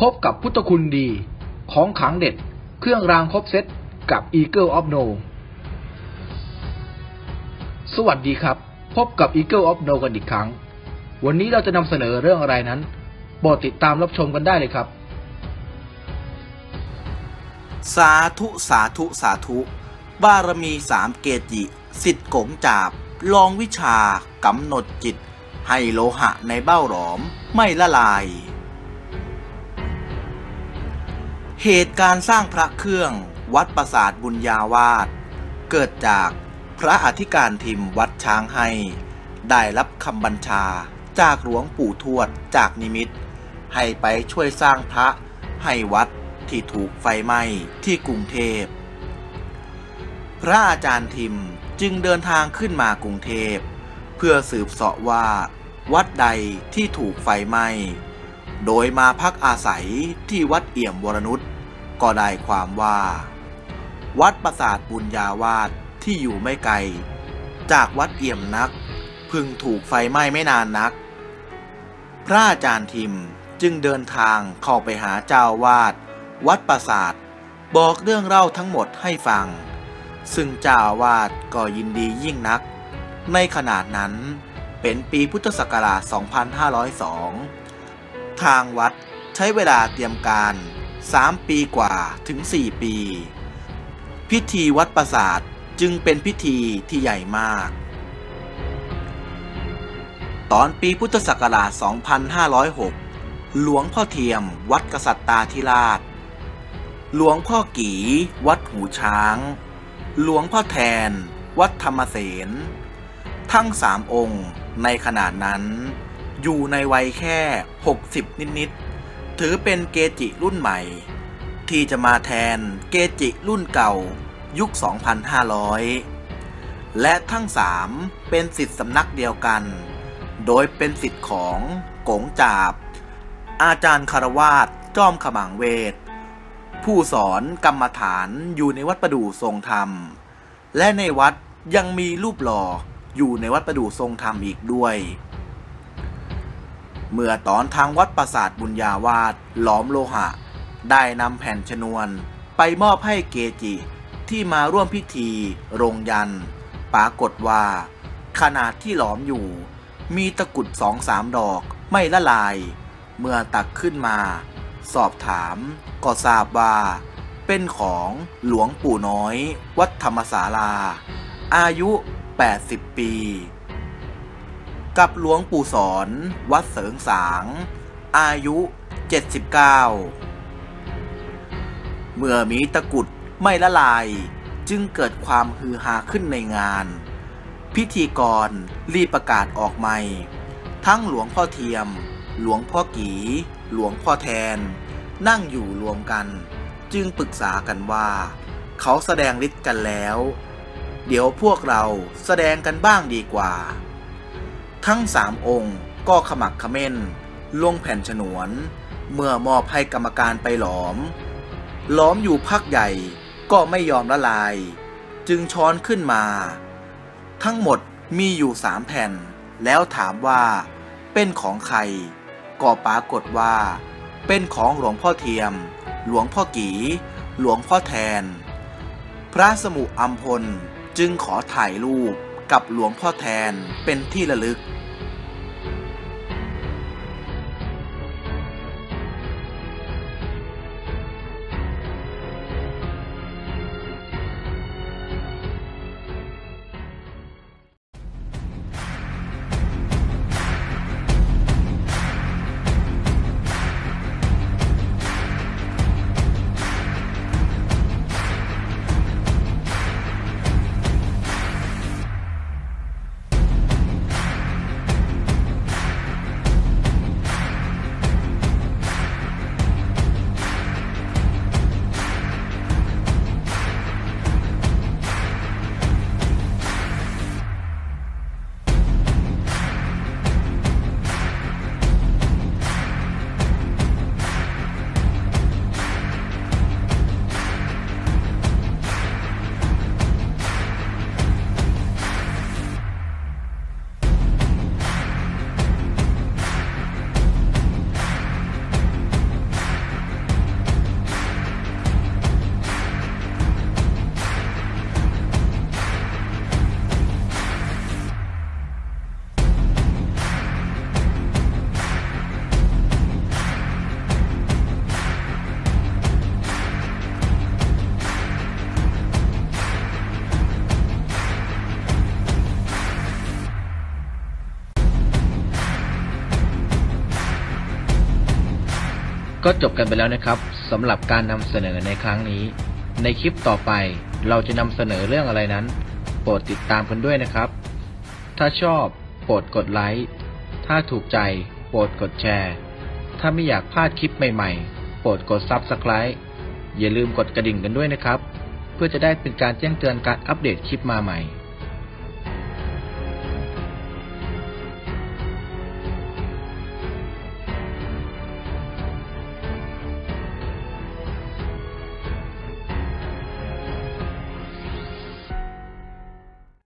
พบกับพุทธคุณดี ของขังเด็ด เครื่องรางครบเซตกับ Eagle of No สวัสดีครับ พบกับ Eagle of No กันอีกครั้ง วันนี้เราจะนำเสนอเรื่องอะไรนั้นโปรดติดตามรับชมกันได้เลยครับ สาธุสาธุสาธุ บารมีสามเกจิสิทธิ์กงจาบ ลองวิชากำหนดจิต ให้โลหะในเบ้าหลอมไม่ละลาย เหตุการณ์สร้างพระเครื่องวัดประสาทบุญญาวาสเกิดจากพระอธิการทิมวัดช้างให้ ได้รับคำบัญชาจากหลวงปู่ทวดจากนิมิต ให้ไปช่วยสร้างพระให้วัดที่ถูกไฟไหม้ที่กรุงเทพ พระอาจารย์ทิมจึงเดินทางขึ้นมากรุงเทพ เพื่อสืบเสาะว่า วัดใดที่ถูกไฟไหม้ โดยมาพักอาศัยที่วัดเอี่ยมวรนุชก็ได้ความว่า วัดประสาทบุญญาวาสที่อยู่ไม่ไกล จากวัดเอี่ยมนัก พึงถูกไฟไหม้ไม่นานนัก พระอาจารย์ทิมจึงเดินทางเข้าไปหาเจ้าวาด วัดประสาทบอกเรื่องเล่าทั้งหมดให้ฟัง ซึ่งเจ้าวาสก็ยินดียิ่งนัก ในขนาดนั้นเป็นปีพุทธศักราช 2502 ทางวัดใช้เวลาเตรียมการ 3 ปีกว่าถึง 4 ปี พิธีวัดประสาทจึงเป็นพิธีที่ใหญ่มาก ตอนปีพุทธศักราช 2506 หลวงพ่อเทียมวัดกษัตริย์ตาธิราช หลวงพ่อกีวัดหูช้าง หลวงพ่อแทน วัดธรรมเสนทั้งสามองค์ในขนาดนั้น อยู่ในวัยแค่ 60 นิดๆ ถือเป็นเกจิรุ่นใหม่ ที่จะมาแทนเกจิรุ่นเก่ายุค 2,500 และทั้งสามเป็นสิทธิสำนักเดียวกัน โดยเป็นสิทธิ์ของกงจาบ อาจารย์คารวาสจอมขมังเวท ผู้สอนกรรมฐานอยู่ในวัดประดู่ทรงธรรม และในวัดยังมีรูปหล่ออยู่ในวัดประดู่ทรงธรรมอีกด้วย เมื่อตอนทางวัดปราสาทบุญญาวาสหลอมโลหะ ได้นำแผ่นชนวนไปมอบให้เกจิที่มาร่วมพิธีโรงยัน ปรากฏว่า ขนาดที่หลอมอยู่ มีตะกุดสองสามดอกไม่ละลาย เมื่อตักขึ้นมา สอบถามก็ทราบว่า เป็นของหลวงปู่น้อย วัดธรรมศาลา อายุ 80 ปี กับหลวงปู่สอนวัดเสริงสาง อายุ 79 เมื่อมีตะกุดไม่ละลายจึงเกิดความฮือฮาขึ้นในงาน พิธีกรรีบประกาศออกใหม่ ทั้งหลวงพ่อเทียม หลวงพ่อกีหลวงพ่อแทน นั่งอยู่รวมกัน จึงปรึกษากันว่า เขาแสดงฤทธิ์กันแล้ว เดี๋ยวพวกเราแสดงกันบ้างดีกว่า ทั้งสามองค์ก็ขมักเขม้น ลงแผ่นฉนวน เมื่อมอบให้กรรมการไปหลอมล้อมอยู่พักใหญ่ก็ไม่ยอมละลาย จึงช้อนขึ้นมา ทั้งหมดมีอยู่สามแผ่น แล้วถามว่า เป็นของใคร ก็ปรากฏว่า เป็นของหลวงพ่อเทียม หลวงพ่อกี หลวงพ่อแทน พระสมุอัมพลจึงขอถ่ายรูป กับหลวงพ่อแทนเป็นที่ระลึก ก็จบกันไปแล้วนะครับสำหรับการนำเสนอในครั้งนี้ ในคลิปต่อไปเราจะนำเสนอเรื่องอะไรนั้น โปรดติดตามกันด้วยนะครับ ถ้าชอบโปรดกดไลค์ถ้าถูกใจโปรดกดแชร์ ถ้าไม่อยากพลาดคลิปใหม่ๆ โปรดกด Subscribe อย่าลืมกดกระดิ่งกันด้วยนะครับ เพื่อจะได้เป็นการแจ้งเตือนการอัปเดตคลิปมาใหม่